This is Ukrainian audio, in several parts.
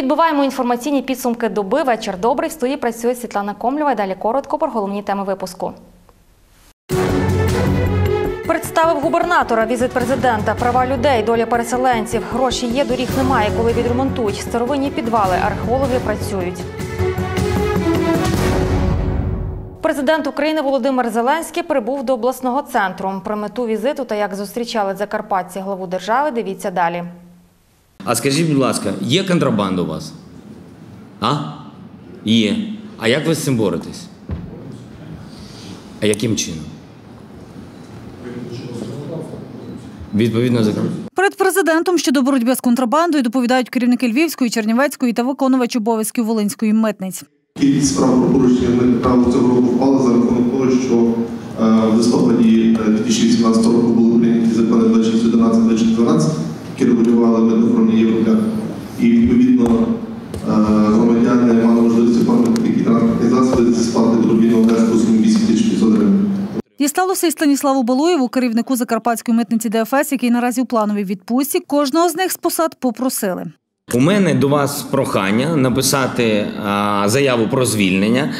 Підбиваємо інформаційні підсумки доби. Вечір добрий. В студії працює Світлана Комлєва. Далі коротко про головні теми випуску. Представив губернатора візит президента, права людей, доля переселенців. Гроші є, доріг немає, коли відремонтують. Старовинні підвали, археологи працюють. Президент України Володимир Зеленський прибув до обласного центру. Про мету візиту та як зустрічали закарпатці главу держави. Дивіться далі. А скажіть, будь ласка, є контрабанда у вас? А? Є. А як ви з цим боретесь? А яким чином? Відповідно закон. Перед президентом щодо боротьби з контрабандою доповідають керівники Львівської, Чернівецької та виконувач обов'язків Волинської митниць. Кількість справ про порушення правил цього року впала за рахунок того, що е, в листопаді е, 2018 року були прийняті закони 2611 2012 які регулювали митно-охоронні європляк. І відповідно е, громадяни мали можливість оформити такі транспортні засоби зі сплати подвійного внеску сумі 8500 гривень. Дісталося і Станіславу Балуєву, керівнику Закарпатської митниці ДФС, який наразі у плановій відпустці. Кожного з них з посад попросили. У мене до вас прохання написати заяву про звільнення.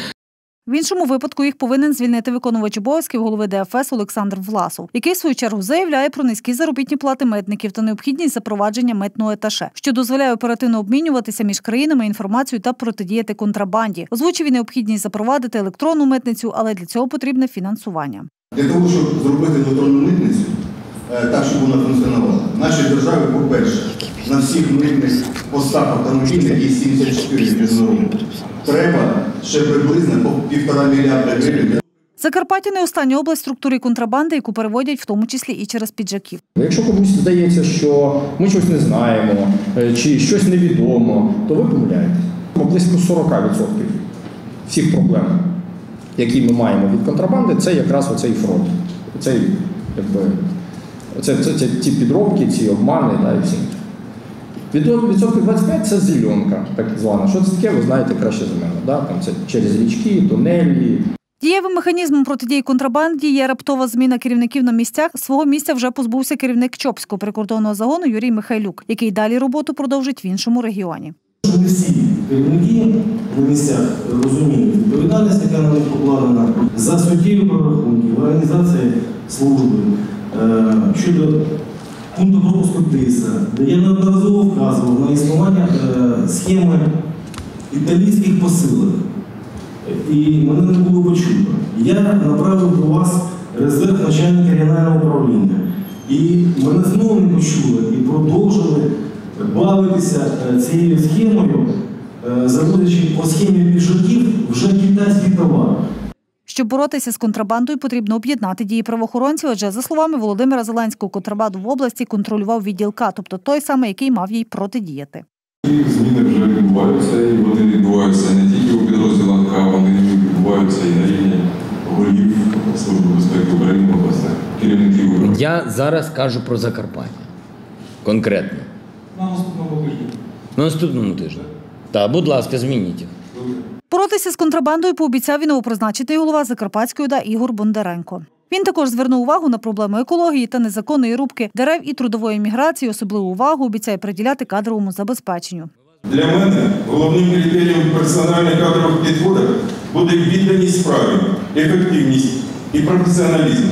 В іншому випадку їх повинен звільнити виконувач обов'язків голови ДФС Олександр Власов, який в свою чергу заявляє про низькі заробітні плати митників та необхідність запровадження митного еташе, що дозволяє оперативно обмінюватися між країнами інформацією та протидіяти контрабанді. Озвучив і необхідність запровадити електронну митницю, але для цього потрібне фінансування. Для того, щоб зробити електронну митницю так, щоб вона функціонувала, в нашій державі, по-перше, на всіх митних постах автомобільних є 74 міжнародних. Треба ще приблизно по півтора мільярда гривень Закарпаття не остання область структури контрабанди, яку переводять в тому числі і через піджаків. Якщо комусь здається, що ми щось не знаємо е, чи щось невідомо, то ви помиляєтесь. Близько 40% всіх проблем, які ми маємо від контрабанди, це якраз оцей фронт. Оцей, якби, це, це, це ті підробки, ці обмани да, і всі. Відсотків 25 це зеленка, так звана. Що це таке, ви знаєте краще за мене. Да? Там це через річки, тунелі, Дієвим механізмом протидії контрабанді є раптова зміна керівників на місцях. Свого місця вже позбувся керівник Чопського прикордонного загону Юрій Михайлюк, який далі роботу продовжить в іншому регіоні. Щоб не всі керівники на місцях розуміють відповідальність, яка на них покладена за суттєві прорахунки організації служби щодо пункту пропуску ТИСа, де я неодноразово вказував на існування е, схеми італійських посилок. І мене не було почуто. Я направив до вас резерв начальника регіонального управління. І мене знову не почули і продовжили бавитися е, цією схемою, е, заводячи по схемі піджаків вже китайський товар. Щоб боротися з контрабандою, потрібно об'єднати дії правоохоронців, адже, за словами Володимира Зеленського, контрабанду в області контролював відділ К, тобто той самий, який мав їй протидіяти. Зміни вже відбуваються, і вони відбуваються не тільки у підрозділах, а вони відбуваються і на рівні голів Служби безпеки України обласних керівників. управлінь. Я зараз кажу про Закарпаття. Конкретно. На наступному тижні. На наступному тижні. Та, будь ласка, змініть їх. Боротися з контрабандою пообіцяв і новопризначений голова Закарпатської ОДА Ігор Бондаренко. Він також звернув увагу на проблему екології та незаконної рубки дерев і трудової міграції. Особливу увагу обіцяє приділяти кадровому забезпеченню. Для мене головним критерієм персональних кадрових підходах буде відданість справі, ефективність і професіоналізм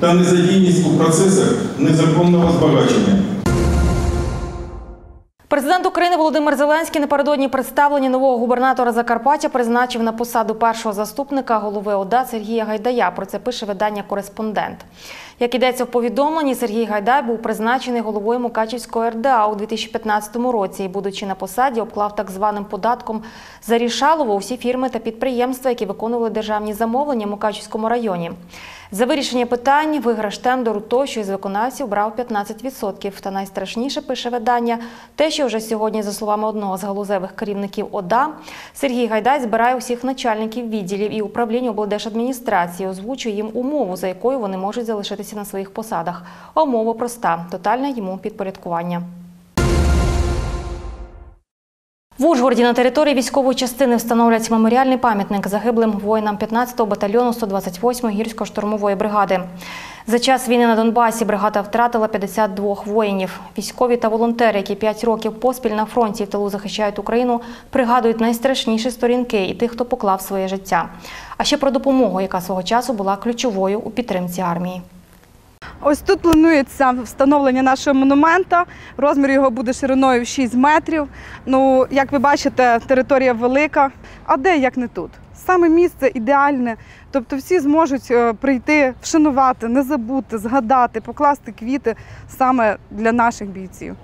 та незадійність у процесах незаконного збагачення. Президент України Володимир Зеленський напередодні представлення нового губернатора Закарпаття призначив на посаду першого заступника голови ОДА Сергія Гайдая. Про це пише видання Кореспондент. Як йдеться в повідомленні, Сергій Гайдай був призначений головою Мукачівської РДА у 2015 році і, будучи на посаді, обклав так званим податком за рішалово усі фірми та підприємства, які виконували державні замовлення в Мукачівському районі. За вирішення питань виграш тендеру тощо із виконавців брав 15%. Та найстрашніше пише видання те, що вже сьогодні, за словами одного з галузевих керівників ОДА, Сергій Гайдай збирає усіх начальників відділів і управлінь облдержадміністрації, озвучує їм умову, за якою вони можуть залишитися на своїх посадах. Умова проста тотальне йому підпорядкування. В Ужгороді на території військової частини встановлять меморіальний пам'ятник загиблим воїнам 15-го батальйону 128-ї гірсько-штурмової бригади. За час війни на Донбасі бригада втратила 52 воїнів. Військові та волонтери, які 5 років поспіль на фронті в тилу захищають Україну, пригадують найстрашніші сторінки і тих, хто поклав своє життя. А ще про допомогу, яка свого часу була ключовою у підтримці армії. Ось тут планується встановлення нашого монумента. Розмір його буде шириною 6 метрів. Ну, як ви бачите, територія велика. А де як не тут? Саме місце ідеальне. Тобто всі зможуть е, прийти, вшанувати, не забути, згадати, покласти квіти саме для наших бійців.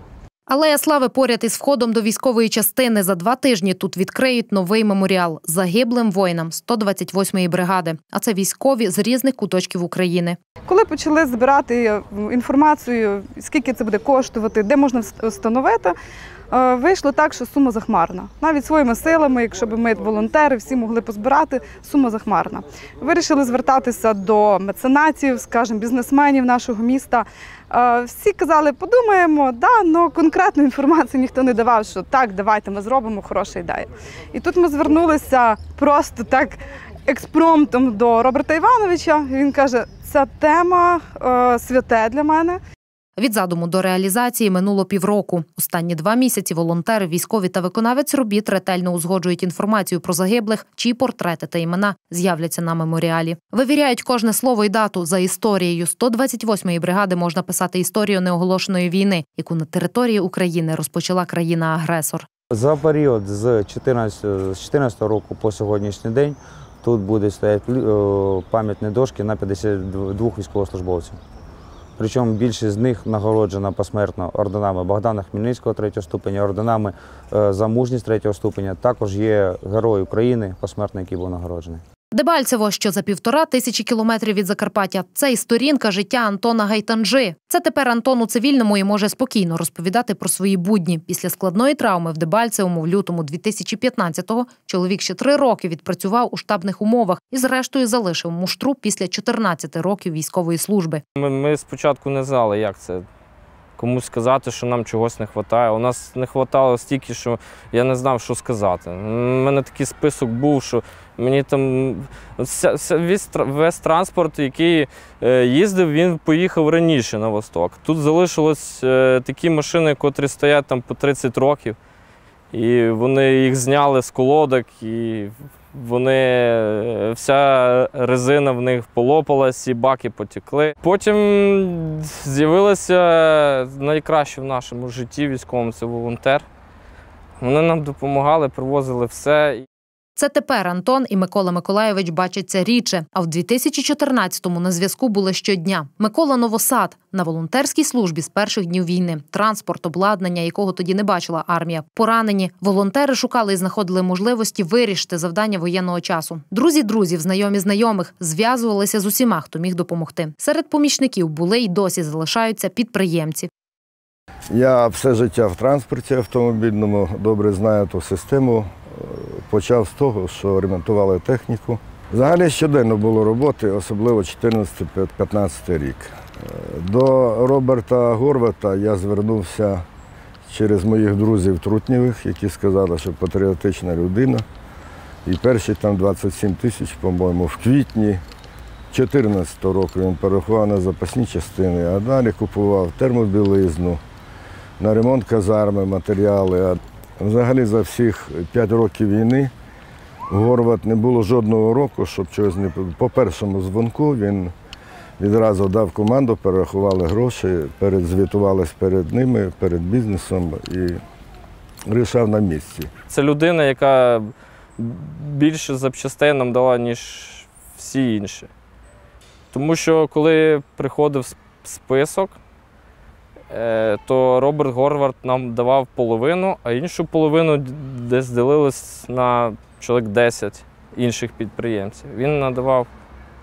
Алея слави поряд із входом до військової частини за два тижні тут відкриють новий меморіал загиблим воїнам 128-ї бригади. А це військові з різних куточків України. Коли почали збирати е, інформацію, скільки це буде коштувати, де можна встановити, е, вийшло так, що сума захмарна. Навіть своїми силами, якщо б ми волонтери всі могли позбирати, сума захмарна. Вирішили звертатися до меценатів, скажімо, бізнесменів нашого міста. Е, Всі казали, подумаємо, да, але конкретну інформацію ніхто не давав, що так, давайте ми зробимо хороша ідея. І тут ми звернулися просто так експромтом до Роберта Івановича. Він каже: ця тема е, святе для мене. Від задуму до реалізації минуло півроку. Останні два місяці волонтери, військові та виконавець робіт ретельно узгоджують інформацію про загиблих, чиї портрети та імена з'являться на меморіалі. Вивіряють кожне слово і дату за історією. 128-ї бригади можна писати історію неоголошеної війни, яку на території України розпочала країна-агресор. За період з 14, з 14 року по сьогоднішній день тут буде стояти е, пам'ятні дошки на 52 військовослужбовців. Причому більшість з них нагороджена посмертно орденами Богдана Хмельницького 3 ступеня, орденами е, за мужність 3 ступеня. Також є Герой України, посмертно, який був нагороджений. Дебальцево, що за півтора тисячі кілометрів від Закарпаття, це і сторінка життя Антона Гайтанжи. Це тепер Антон у цивільному і може спокійно розповідати про свої будні. Після складної травми в Дебальцевому в лютому 2015-го чоловік ще три роки відпрацював у штабних умовах і, зрештою, залишив муштру після 14 років військової служби. Ми спочатку не знали, як це комусь сказати, що нам чогось не вистачає. У нас не вистачало стільки, що я не знав, що сказати. У мене такий список був, що мені там весь, весь транспорт, який е, їздив, він поїхав раніше на восток. Тут залишилось е, такі машини, котрі стоять там по 30 років. І вони їх зняли з колодок, і вони е, вся резина в них полопалась, і баки потекли. Потім з'явилося найкраще в нашому житті військовому це волонтер. Вони нам допомагали, привозили все. Це тепер Антон і Микола Миколайович бачаться рідше. А в 2014-му на зв'язку були щодня. Микола Новосад на волонтерській службі з перших днів війни. Транспорт, обладнання, якого тоді не бачила армія. Поранені волонтери шукали і знаходили можливості вирішити завдання воєнного часу. Друзі друзів, знайомі знайомих зв'язувалися з усіма, хто міг допомогти. Серед помічників були й досі залишаються підприємці. Я все життя в транспорті автомобільному, добре знаю ту систему. Почав з того, що ремонтували техніку. Взагалі щоденно було роботи, особливо 14-15 рік. Е, До Роберта Горвата я звернувся через моїх друзів Трутнєвих, які сказали, що патріотична людина. І перші там 27 тисяч, по-моєму, в квітні 2014 року він перерахував на запасні частини, а далі купував термобілизну, на ремонт казарми, матеріали. Взагалі за всіх 5 років війни Горват не було жодного року, щоб чогось не по першому дзвонку він відразу дав команду, перерахували гроші, передзвітувались перед ними, перед бізнесом і рішав на місці. Це людина, яка більше запчастей нам дала, ніж всі інші. Тому що коли приходив список, то Роберт Горвард нам давав половину, а іншу половину десь ділилось на чоловік 10 інших підприємців. Він надавав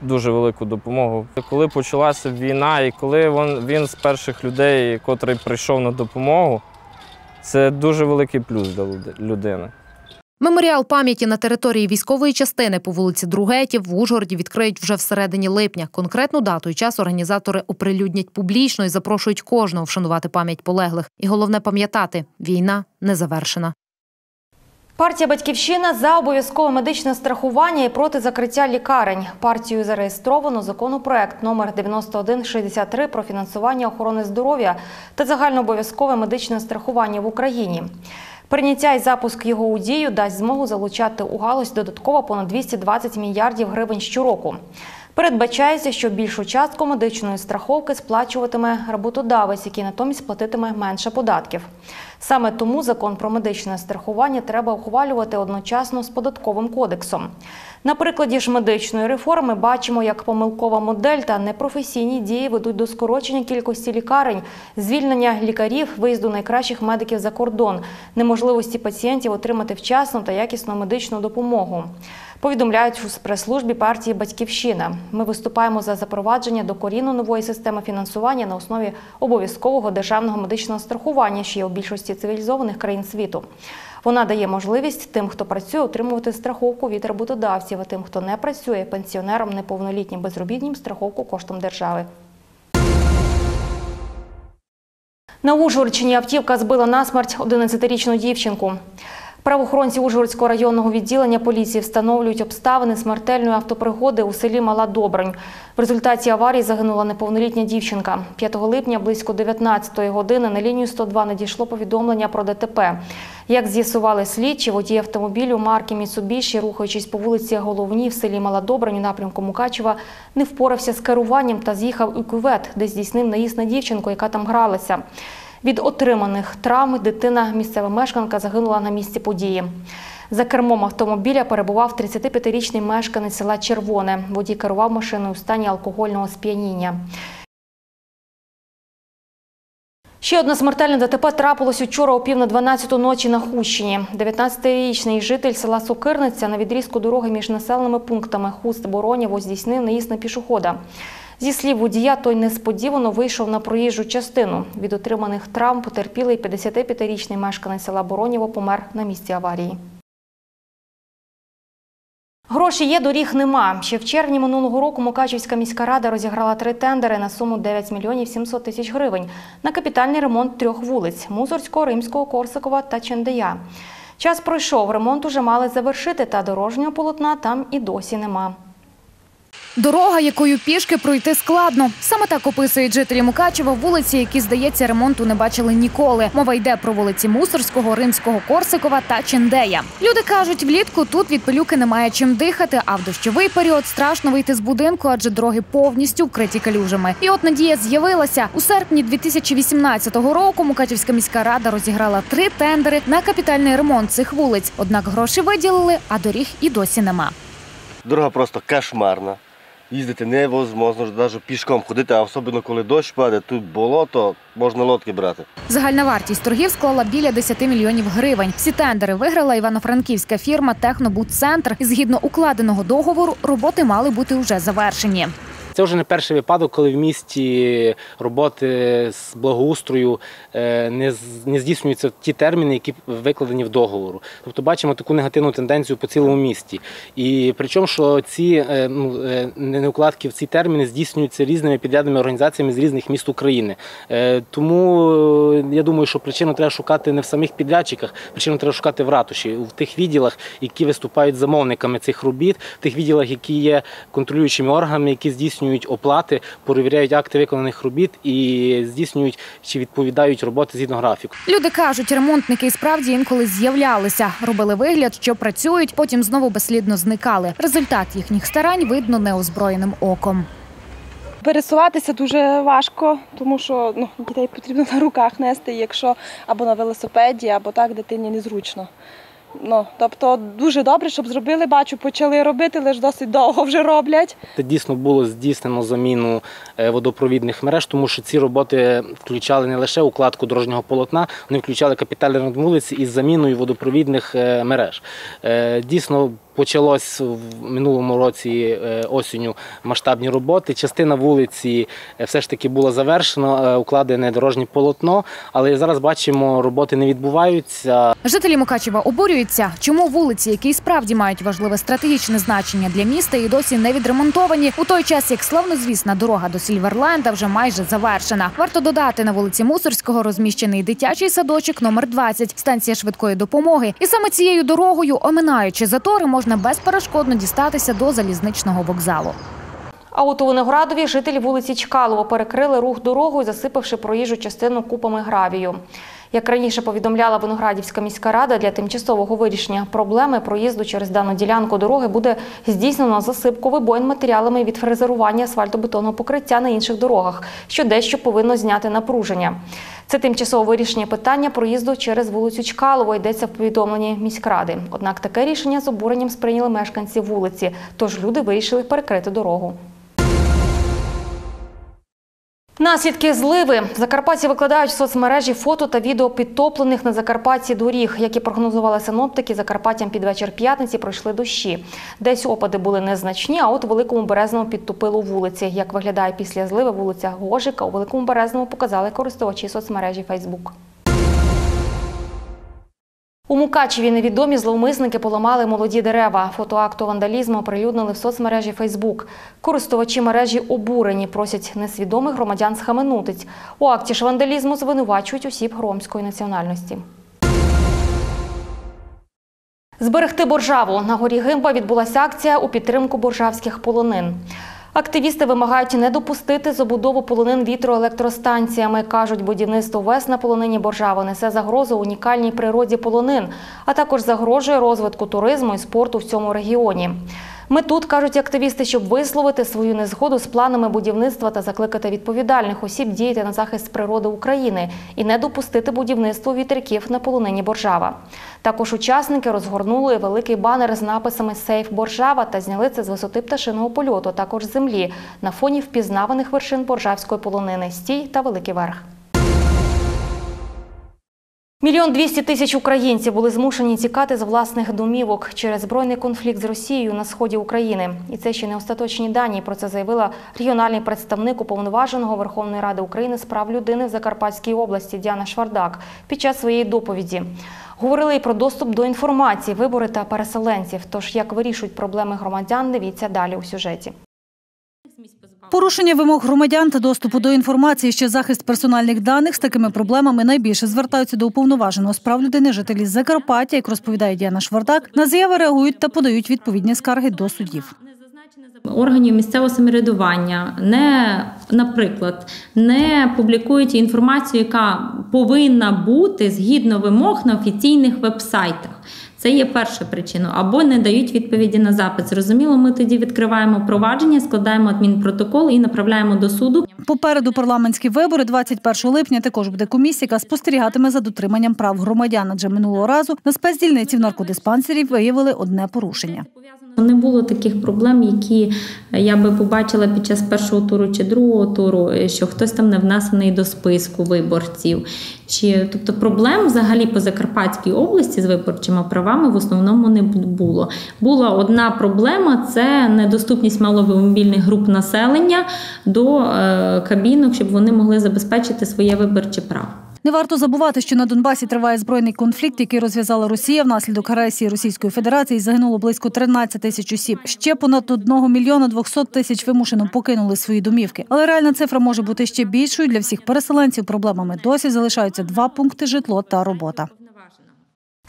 дуже велику допомогу. Коли почалася війна, і коли він, він з перших людей, котрий прийшов на допомогу, це дуже великий плюс для людини. Меморіал пам'яті на території військової частини по вулиці Другетів в Ужгороді відкриють вже всередині липня. Конкретну дату і час організатори оприлюднять публічно і запрошують кожного вшанувати пам'ять полеглих. І головне пам'ятати, війна не завершена. Партія Батьківщина за обов'язкове медичне страхування і проти закриття лікарень. Партією зареєстровано законопроект номер 9163 про фінансування охорони здоров'я та загальнообов'язкове медичне страхування в Україні. Прийняття і запуск його у дію дасть змогу залучати у галузь додатково понад 220 мільярдів гривень щороку. Передбачається, що більшу частку медичної страховки сплачуватиме роботодавець, який натомість платитиме менше податків. Саме тому закон про медичне страхування треба ухвалювати одночасно з податковим кодексом. На прикладі ж медичної реформи бачимо, як помилкова модель та непрофесійні дії ведуть до скорочення кількості лікарень, звільнення лікарів, виїзду найкращих медиків за кордон, неможливості пацієнтів отримати вчасну та якісну медичну допомогу. Повідомляють у прес-службі партії Батьківщина. Ми виступаємо за запровадження докорінно нової системи фінансування на основі обов'язкового державного медичного страхування, що є у більшості цивілізованих країн світу. Вона дає можливість тим, хто працює, отримувати страховку від роботодавців, а тим, хто не працює, пенсіонерам, неповнолітнім безробітнім страховку коштом держави. На Ужгородщині автівка збила насмерть 11-річну дівчинку. Правоохоронці Ужгородського районного відділення поліції встановлюють обставини смертельної автопригоди у селі Мала Добрань. В результаті аварії загинула неповнолітня дівчинка. 5 липня близько 19-ї години на лінію 102 надійшло повідомлення про ДТП. Як з'ясували слідчі, водій автомобілю марки Міцубіші, рухаючись по вулиці Головній в селі Мала Добрань у напрямку Мукачева, не впорався з керуванням та з'їхав у кювет, де здійснив наїзд на дівчинку, яка там гралася. Від отриманих травм дитина, місцева мешканка, загинула на місці події. За кермом автомобіля перебував 35-річний мешканець села Червоне. Водій керував машиною у стані алкогольного сп'яніння. Ще одне смертельне ДТП трапилось учора о пів на 12 ночі на Хущині. 19-річний житель села Сокирниця на відрізку дороги між населеними пунктами Хуст-Боронєво здійснив наїзд на пішохода. Зі слів водія, той несподівано вийшов на проїжджу частину. Від отриманих травм потерпілий 55-річний мешканець села Боронєво помер на місці аварії. Гроші є, доріг нема. Ще в червні минулого року Мукачівська міська рада розіграла три тендери на суму 9 мільйонів 700 тисяч гривень на капітальний ремонт трьох вулиць – Музорського, Римського, Корсакова та Чендея. Час пройшов, ремонт уже мали завершити, та дорожнього полотна там і досі нема. Дорога, якою пішки пройти складно. Саме так описують жителі Мукачева вулиці, які, здається, ремонту не бачили ніколи. Мова йде про вулиці Мусорського, Римського, Корсикова та Чендея. Люди кажуть, влітку тут від пилюки немає чим дихати, а в дощовий період страшно вийти з будинку, адже дороги повністю вкриті калюжами. І от надія з'явилася у серпні 2018 року. Мукачівська міська рада розіграла три тендери на капітальний ремонт цих вулиць. Однак гроші виділили, а доріг і досі нема. Дорога просто кошмарна. Їздити невозможно, навіть пішком ходити, а особливо коли дощ падає, тут болото, можна лодки брати. Загальна вартість торгів склала біля 10 мільйонів гривень. Всі тендери виграла івано-франківська фірма Технобудцентр. І згідно укладеного договору, роботи мали бути вже завершені. Це вже не перший випадок, коли в місті роботи з благоустрою е, не здійснюються в ті терміни, які викладені в договору. Тобто бачимо таку негативну тенденцію по цілому місті. І причому, що ці е, ну, е, неукладки в ці терміни здійснюються різними підрядними організаціями з різних міст України. Тому я думаю, що причину треба шукати не в самих підрядчиках, причину треба шукати в ратуші, в тих відділах, які виступають замовниками цих робіт, в тих відділах, які є контролюючими органами, які здійснюють оплати, перевіряють акти виконаних робіт і здійснюють чи відповідають роботи згідно графіку. Люди кажуть, ремонтники і справді інколи з'являлися, робили вигляд, що працюють, потім знову безслідно зникали. Результат їхніх старань видно неозброєним оком. Пересуватися дуже важко, тому що ну, дітей потрібно на руках нести, якщо або на велосипеді, або так дитині незручно. Ну, тобто дуже добре, щоб зробили, бачу, почали робити, лише досить довго вже роблять. Це дійсно було здійснено заміну е, водопровідних мереж, тому що ці роботи включали не лише укладку дорожнього полотна, вони включали капітальний вулиці із заміною водопровідних е, мереж. Е, Дійсно, почалось в минулому році е, осінню масштабні роботи. Частина вулиці е, все ж таки була завершена, е, укладене дорожнє полотно, але зараз бачимо, роботи не відбуваються. Жителі Мукачева обурюються, чому вулиці, які справді мають важливе стратегічне значення для міста, і досі не відремонтовані. У той час, як славнозвісна дорога до Сільверленда вже майже завершена. Варто додати на вулиці Мусорського розміщений дитячий садочок номер 20, станція швидкої допомоги. І саме цією дорогою, оминаючи затори, можна безперешкодно дістатися до залізничного вокзалу. А от у Виноградові жителі вулиці Чкалова перекрили рух дорогою, засипавши проїжджу частину купами гравію. Як раніше повідомляла Виноградівська міська рада, для тимчасового вирішення проблеми проїзду через дану ділянку дороги буде здійснено засипку вибоїн матеріалами від фрезерування асфальтобетонного покриття на інших дорогах, що дещо повинно зняти напруження. Це тимчасове вирішення питання проїзду через вулицю Чкалово йдеться в повідомленні міськради. Однак таке рішення з обуренням сприйняли мешканці вулиці, тож люди вирішили перекрити дорогу. Наслідки зливи. Закарпатці викладають в соцмережі фото та відео підтоплених на Закарпатті доріг. Як і прогнозували синоптики, Закарпаттям під вечір п'ятниці пройшли дощі. Десь опади були незначні, а от у Великому Березному підтопило вулиці. Як виглядає після зливи вулиця Гожика, у Великому Березному показали користувачі соцмережі Фейсбук. У Мукачеві невідомі зловмисники поламали молоді дерева. Фото акту вандалізму оприлюднили в соцмережі Фейсбук. Користувачі мережі обурені, просять несвідомих громадян схаменутись. У акті ж вандалізму звинувачують осіб громської національності. Зберегти боржаву. На горі Гимба відбулася акція у підтримку боржавських полонин. Активісти вимагають не допустити забудову полонин вітроелектростанціями. Кажуть, будівництво ВЕС на полонині Боржава несе загрозу унікальній природі полонин, а також загрожує розвитку туризму і спорту в цьому регіоні. Ми тут, кажуть активісти, щоб висловити свою незгоду з планами будівництва та закликати відповідальних осіб діяти на захист природи України і не допустити будівництво вітряків на полонині Боржава. Також учасники розгорнули великий банер з написами Сейф Боржава та зняли це з висоти пташиного польоту, також землі на фоні впізнаваних вершин Боржавської полонини Стій та Великий Верх. Мільйон двісті тисяч українців були змушені тікати з власних домівок через збройний конфлікт з Росією на сході України. І це ще не остаточні дані. Про це заявила регіональний представник уповноваженого Верховної Ради України з прав людини в Закарпатській області Діана Швардак під час своєї доповіді. Говорили і про доступ до інформації, вибори та переселенців. Тож як вирішують проблеми громадян, дивіться далі у сюжеті. Порушення вимог громадян та доступу до інформації, ще захист персональних даних з такими проблемами найбільше звертаються до уповноваженого з прав людини жителі Закарпаття, як розповідає Діана Швардак. На заяви реагують та подають відповідні скарги до судів. Органів місцевого самоврядування не, наприклад, не публікують інформацію, яка повинна бути згідно вимог на офіційних вебсайтах. Це є перша причина. Або не дають відповіді на запит. Зрозуміло, ми тоді відкриваємо провадження, складаємо адмінпротокол і направляємо до суду. Попереду парламентські вибори 21 липня також буде комісія, яка спостерігатиме за дотриманням прав громадян. Адже минулого разу на спецдільниці в наркодиспансері виявили одне порушення. Не було таких проблем, які я би побачила під час першого туру чи другого туру, що хтось там не внесений до списку виборців. Чи тобто проблем взагалі по Закарпатській області з виборчими правами в основному не було. Була одна проблема це недоступність маломобільних груп населення до е, кабінок, щоб вони могли забезпечити своє виборче право. Не варто забувати, що на Донбасі триває збройний конфлікт, який розв'язала Росія внаслідок агресії Російської Федерації. Загинуло близько 13 тисяч осіб. Ще понад 1 мільйона 200 тисяч вимушено покинули свої домівки. Але реальна цифра може бути ще більшою для всіх переселенців. Проблемами досі залишаються два пункти житло та робота.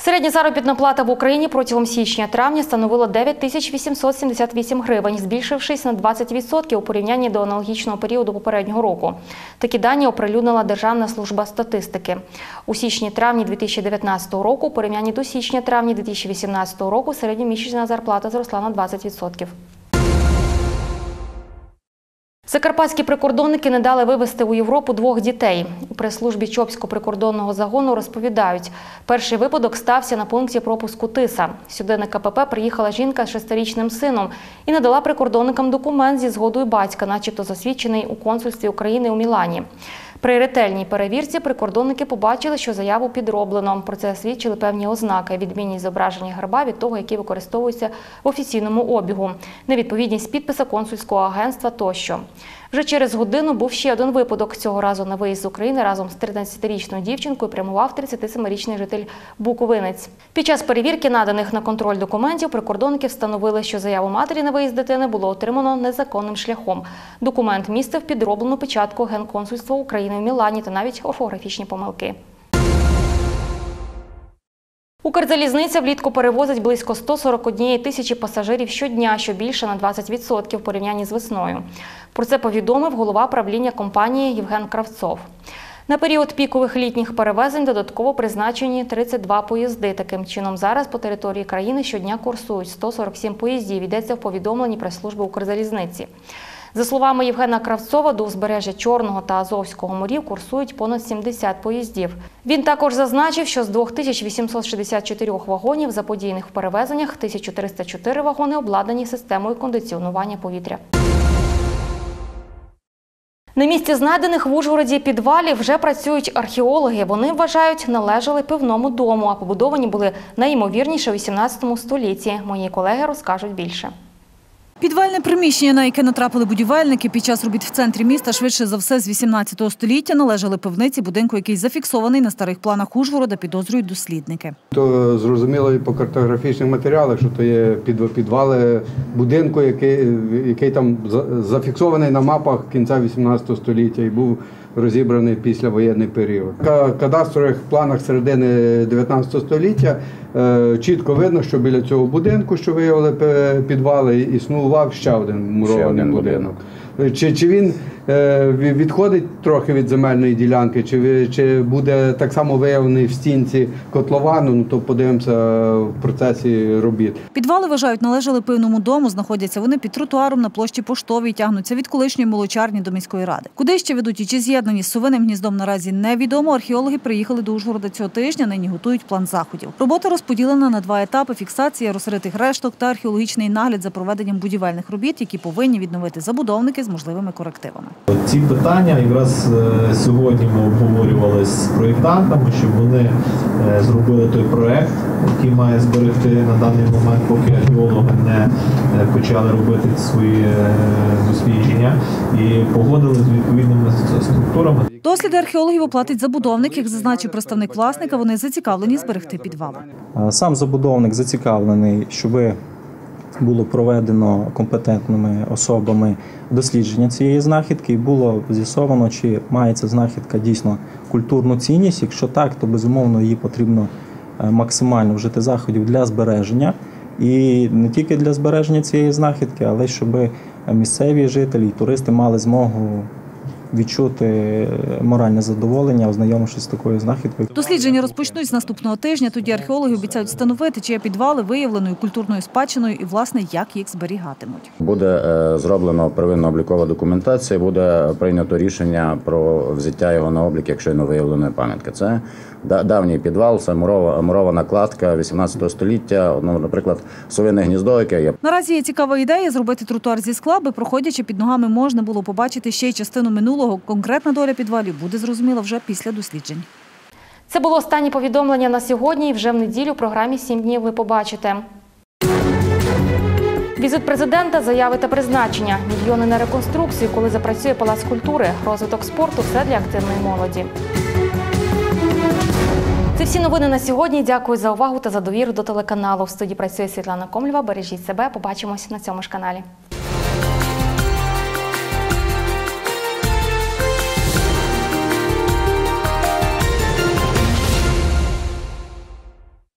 Середня заробітна плата в Україні протягом січня-травня становила 9 тисяч 878 гривень, збільшившись на 20% у порівнянні до аналогічного періоду попереднього року. Такі дані оприлюднила Державна служба статистики. У січні-травні 2019 року у порівнянні до січня-травні 2018 року середньомісячна зарплата зросла на 20%. Закарпатські прикордонники не дали вивезти у Європу двох дітей. У прес-службі Чопського прикордонного загону розповідають, перший випадок стався на пункті пропуску Тиса. Сюди на КПП приїхала жінка з шестирічним сином і надала прикордонникам документ зі згодою батька, начебто засвідчений у консульстві України у Мілані. При ретельній перевірці прикордонники побачили, що заяву підроблено. Про це свідчили певні ознаки: відмінність зображення герба від того, який використовується в офіційному обігу, невідповідність підписа консульського агентства тощо. Вже через годину був ще один випадок. Цього разу на виїзд з України разом з 13-річною дівчинкою прямував 37-річний житель Буковинець. Під час перевірки наданих на контроль документів прикордонники встановили, що заяву матері на виїзд дитини було отримано незаконним шляхом. Документ містив підроблену печатку Генконсульства України в Мілані та навіть орфографічні помилки. Укрзалізниця влітку перевозить близько 141 тисячі пасажирів щодня, що більше на 20% в порівнянні з весною. Про це повідомив голова правління компанії Євген Кравцов. На період пікових літніх перевезень додатково призначені 32 поїзди. Таким чином, зараз по території країни щодня курсують 147 поїздів. Йдеться в повідомленні прес-служби Укрзалізниці. За словами Євгена Кравцова, до узбережжя Чорного та Азовського морів курсують понад 70 поїздів. Він також зазначив, що з 2864 вагонів, заподіяних в перевезеннях, 1304 вагони обладнані системою кондиціонування повітря. На місці знайдених в Ужгороді підвалів вже працюють археологи. Вони вважають, належали пивному дому, а побудовані були найімовірніше у 18 столітті. Мої колеги розкажуть більше. Підвальне приміщення, на яке натрапили будівельники під час робіт в центрі міста, швидше за все з 18 століття належали пивниці будинку, який зафіксований на старих планах Ужгорода, підозрюють дослідники. То зрозуміло і по картографічних матеріалах, що то є під- підвали будинку, який, який там за- зафіксований на мапах кінця 18 століття і був розібраний після воєнний період. В кадастрових планах середини 19 століття е, чітко видно, що біля цього будинку, що виявили підвали, існував ще один мурований один будинок. Чи, чи він ві- відходить трохи від земельної ділянки, чи, чи буде так само виявлений в стінці котловану, ну то подивимося в процесі робіт. Підвали вважають, належали пивному дому. Знаходяться вони під тротуаром на площі поштовій, тягнуться від колишньої молочарні до міської ради. Куди ще ведуть і чи з'єднані з совиним гніздом наразі невідомо. Археологи приїхали до Ужгорода цього тижня. Нині готують план заходів. Робота розподілена на два етапи: фіксація розритих решток та археологічний нагляд за проведенням будівельних робіт, які повинні відновити забудовники з можливими корективами. Ці питання якраз е, сьогодні ми обговорювали з проєктантами, щоб вони е, зробили той проект, який має зберегти на даний момент, поки археологи не е, почали робити свої дослідження, і погодили з відповідними структурами. Досліди археологів оплатить забудовник, як зазначив представник власника. Вони зацікавлені зберегти підвали. Сам забудовник зацікавлений, щоб було проведено компетентними особами дослідження цієї знахідки, і було з'ясовано, чи має ця знахідка дійсно культурну цінність. Якщо так, то безумовно її потрібно е, максимально вжити заходів для збереження. І не тільки для збереження цієї знахідки, але щоб місцеві жителі і туристи мали змогу відчути моральне задоволення, ознайомившись з такою знахідкою. Дослідження розпочнуть з наступного тижня. Тоді археологи обіцяють встановити, чи є підвали виявленою культурною спадщиною і, власне, як їх зберігатимуть. Буде е, зроблено первинна облікова документація, буде прийнято рішення про взяття його на облік, якщо не виявленої пам'ятки. Це давній підвал, це мурова, мурована кладка 18 століття. Ну, наприклад, совине гніздо, яке є Наразі є цікава ідея зробити тротуар зі скла, аби проходячи під ногами можна було побачити ще й частину минулого. Конкретна доля підвалів буде зрозуміла вже після досліджень. Це було останнє повідомлення на сьогодні. І вже в неділю в програмі «7 днів ви побачите. Візит президента, заяви та призначення, мільйони на реконструкцію, коли запрацює палац культури, розвиток спорту все для активної молоді. Це всі новини на сьогодні. Дякую за увагу та за довіру до телеканалу. В студії працює Світлана Комлєва. Бережіть себе. Побачимось на цьому ж каналі.